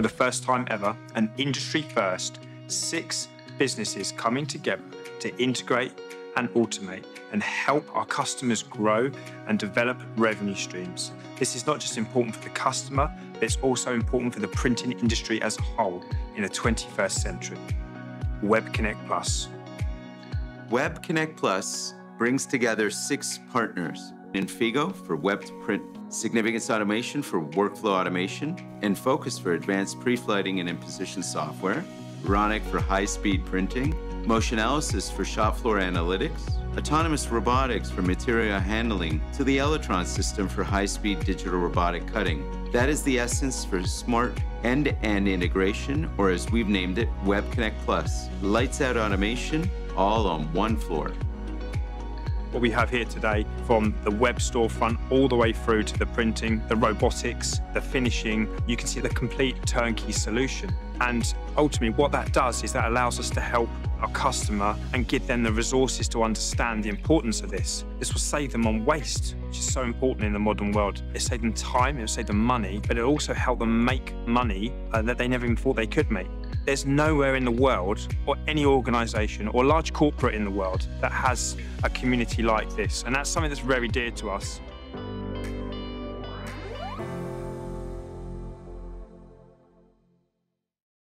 For the first time ever, an industry first, six businesses coming together to integrate and automate and help our customers grow and develop revenue streams. This is not just important for the customer, but it's also important for the printing industry as a whole in the 21st century. WebConnect Plus. WebConnect Plus brings together six partners Infigo for web to print, Significans Automation for workflow automation, and Focus for advanced pre-flighting and imposition software, Ronik for high-speed printing, Motionalysis for shop floor analytics, autonomous robotics for material handling, to the Elitron system for high-speed digital robotic cutting. That is the essence for smart end-to-end integration, or as we've named it, Web Connect Plus. Lights out automation, all on one floor what we have here today from the web storefront all the way through to the printing, the robotics, the finishing, you can see the complete turnkey solution. And ultimately what that does is that allows us to help our customer and give them the resources to understand the importance of this. This will save them on waste, which is so important in the modern world. It saved them time, it will save them money, but it also help them make money uh, that they never even thought they could make. There's nowhere in the world, or any organisation, or large corporate in the world that has a community like this. And that's something that's very dear to us.